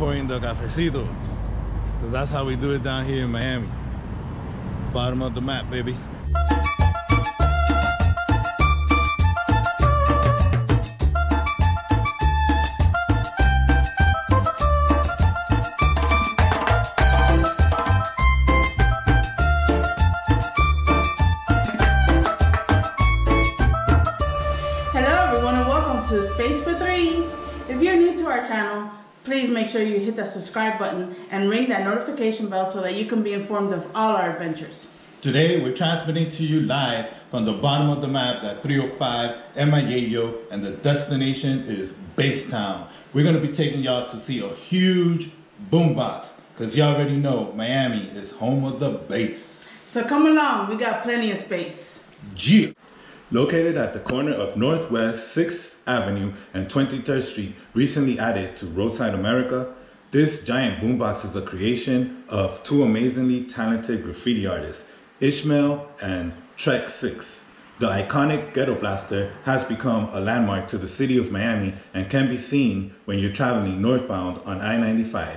pouring the cafecito. Because that's how we do it down here in Miami. Bottom of the map, baby. Hello everyone and welcome to Space for Three. If you're new to our channel, please make sure you hit that subscribe button and ring that notification bell so that you can be informed of all our adventures. Today, we're transmitting to you live from the bottom of the map at 305 Emayeyo, and the destination is Basetown. We're gonna be taking y'all to see a huge boombox, because y'all already know Miami is home of the bass. So come along, we got plenty of space. G. Located at the corner of Northwest 6th Avenue and 23rd Street, recently added to Roadside America, this giant boombox is a creation of two amazingly talented graffiti artists, Ishmael and Trek 6. The iconic Ghetto Blaster has become a landmark to the city of Miami and can be seen when you're traveling northbound on I-95.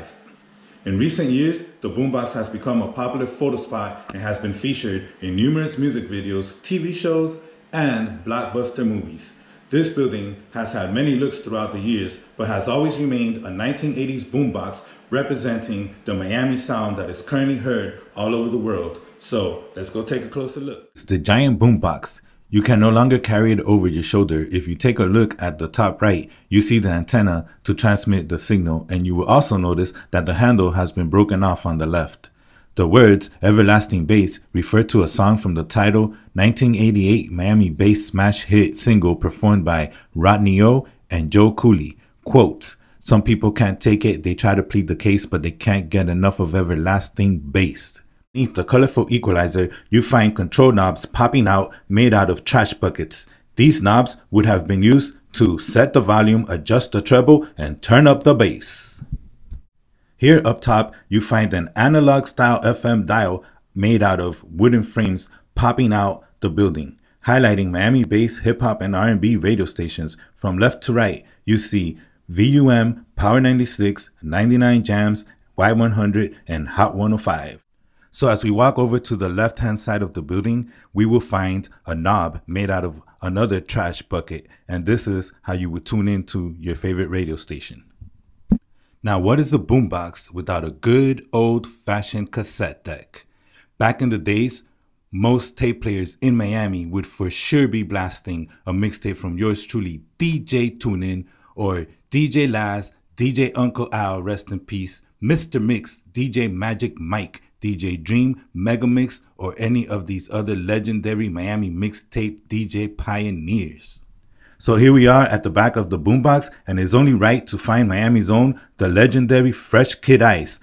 In recent years, the boombox has become a popular photo spot and has been featured in numerous music videos, TV shows, and blockbuster movies. This building has had many looks throughout the years, but has always remained a 1980s boombox representing the Miami sound that is currently heard all over the world. So let's go take a closer look. It's the giant boombox. You can no longer carry it over your shoulder. If you take a look at the top right, you see the antenna to transmit the signal, and you will also notice that the handle has been broken off on the left. The words Everlasting Bass refer to a song from the title 1988 Miami bass smash hit single performed by Rodney O and Joe Cooley. Quote, Some people can't take it, they try to plead the case, but they can't get enough of everlasting bass. Beneath the colorful equalizer, you find control knobs popping out made out of trash buckets. These knobs would have been used to set the volume, adjust the treble, and turn up the bass. Here up top, you find an analog style FM dial made out of wooden frames popping out the building, highlighting Miami bass, hip hop, and R&B radio stations. From left to right, you see VUM, Power 96, 99 Jams, Y100, and Hot 105. So as we walk over to the left hand side of the building, we will find a knob made out of another trash bucket. And this is how you would tune into your favorite radio station. Now, what is a boombox without a good old fashioned cassette deck? Back in the days, most tape players in Miami would for sure be blasting a mixtape from yours truly, DJ 2nen, or DJ Laz, DJ Uncle Al, rest in peace, Mr. Mix, DJ Magic Mike, DJ Dream, Megamix, or any of these other legendary Miami mixtape DJ pioneers. So here we are at the back of the boombox, and it's only right to find Miami's own, the legendary Fresh Kid Ice.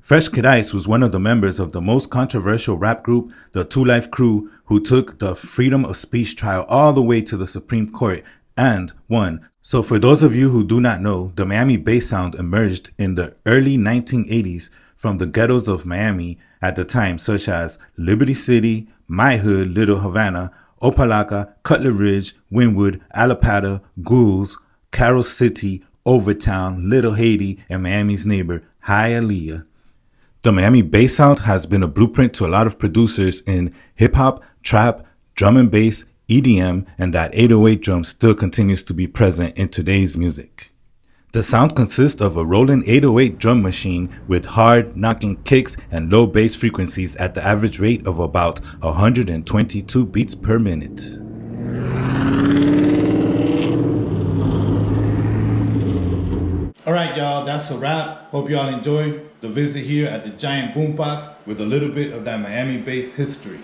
Fresh Kid Ice was one of the members of the most controversial rap group, the 2 Live Crew, who took the freedom of speech trial all the way to the Supreme Court and won. So for those of you who do not know, the Miami bass sound emerged in the early 1980s from the ghettos of Miami at the time, such as Liberty City, My Hood, Little Havana, Opa-locka, Cutler Ridge, Wynwood, Allapattah, Goulds, Carol City, Overtown, Little Haiti, and Miami's neighbor, Hialeah. The Miami bass sound has been a blueprint to a lot of producers in hip hop, trap, drum and bass, EDM, and that 808 drum still continues to be present in today's music. The sound consists of a rolling 808 drum machine with hard knocking kicks and low bass frequencies at the average rate of about 122 beats per minute. All right, y'all, that's a wrap. Hope y'all enjoyed the visit here at the Giant Boombox with a little bit of that Miami bass history.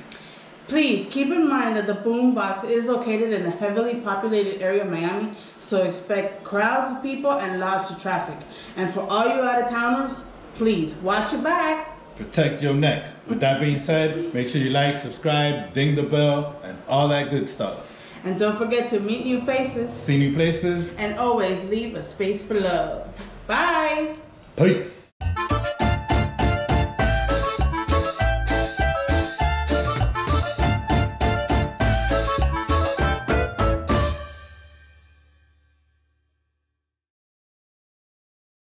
Please keep in mind that the Boom Box is located in a heavily populated area of Miami, so expect crowds of people and lots of traffic. And for all you out of towners, please watch your back. Protect your neck. With that being said, make sure you like, subscribe, ding the bell, and all that good stuff. And don't forget to meet new faces See new places. and always leave a space for love. Bye. Peace.